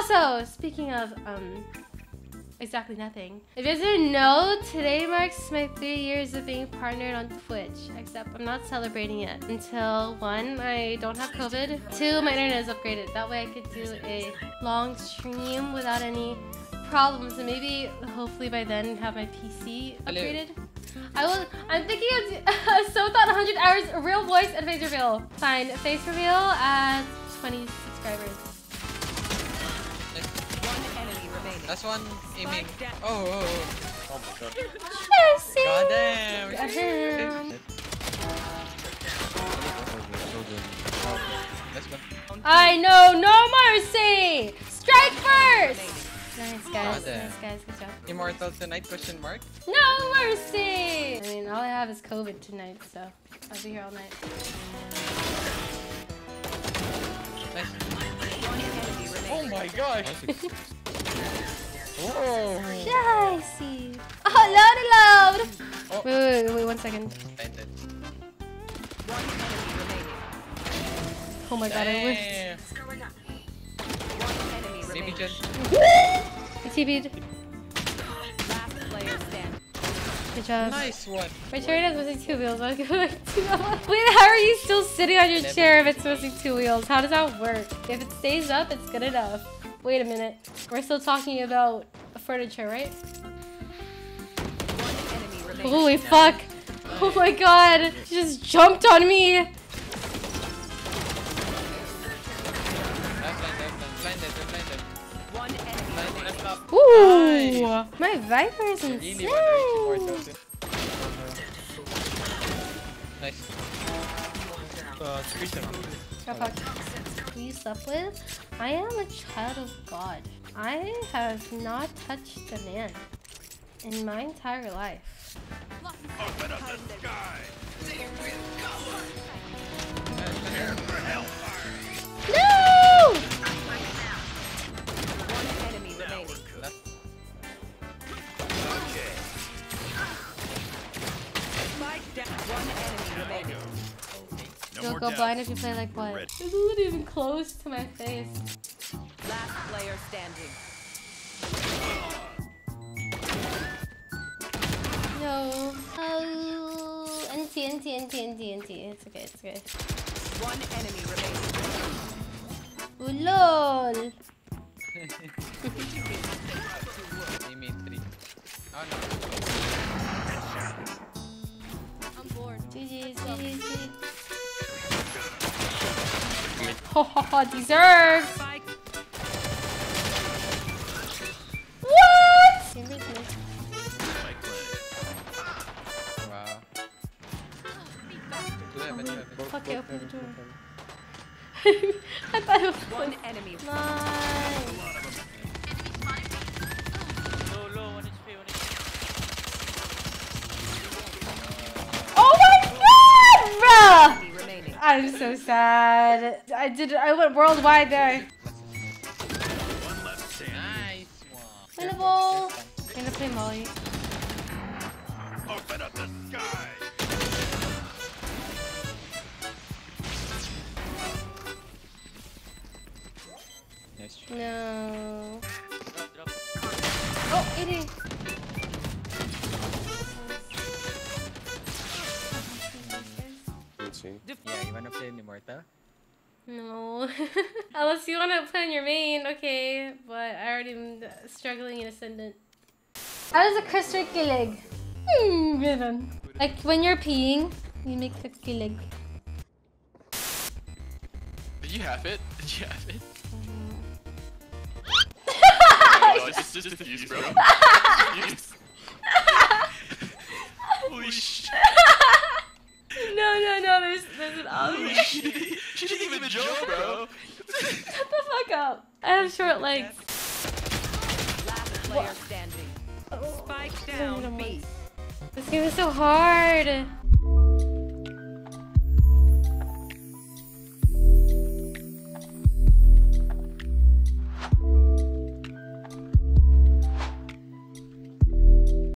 Also, speaking of um, exactly nothing. If you guys didn't know, today marks my three years of being partnered on Twitch. Except I'm not celebrating it until one, I don't have COVID. Two, my internet is upgraded. That way I could do a long stream without any problems, and maybe hopefully by then have my PC Hello. upgraded. I will. I'm thinking of so thought 100 hours real voice and face reveal. Fine, face reveal at 20 subscribers. One enemy remaining. Last one, aiming. Oh, oh, oh. Oh my god. Mercy. God damn. Ahem. I know no mercy. Strike first. Nice guys, nice guys, good job. Immortal tonight, question mark? No mercy. I mean, all I have is COVID tonight, so I'll be here all night. Nice. One enemy Oh my gosh. oh. Dicey. Oh, load, load. Oh. Wait, wait, wait, wait, one second. Blinded. One enemy remaining. Oh my god, I whiffed. Damn. One enemy Maybe remaining. just. I TP'd. Good job. Nice one. My chair is missing two wheels. I'll give it two Wait, how are you still sitting on your chair if it's missing two wheels? How does that work? If it stays up, it's good enough. Wait a minute. We're still talking about furniture, right? One enemy. Holy fuck. Oh my god. She just jumped on me. Ooh. My Viper is insane. wanna reach immortal. Nice. Uh, Christian. Oh. Who you slept with? I am a child of God. I have not touched a man in my entire life. No! You'll go blind if you play like what? It's not even close to my face. Last player standing. No. Oh, NT, NT, NT, NT, NT. It's okay, it's okay. One enemy remaining. Ooh, lol. Aiming three. Oh no. Ho ho ho, deserves. What? Wow. Two heaven, two heaven. Okay, open the door. I thought it was One enemy. Nice. I'm so sad. I did. I went worldwide there. Nice one. Winnable. I'm gonna play Molly. Nice try. No. Oh, 80. Yeah, you wanna play an Immortal? No. Unless you want to play on your main, okay. But I already am struggling in Ascendant. How does a crystal kilig? Hmm, ganun. Like when you're peeing, you make the kilig. Did you have it? Did you have it? Oh, no, it's just defused, bro. Holy shit. no, no, no. There's there's an Holy obvious. shit. She didn't even jump, bro. Shut the fuck up. I have short legs. Last player standing. Oh, Spike down B. This game is so hard.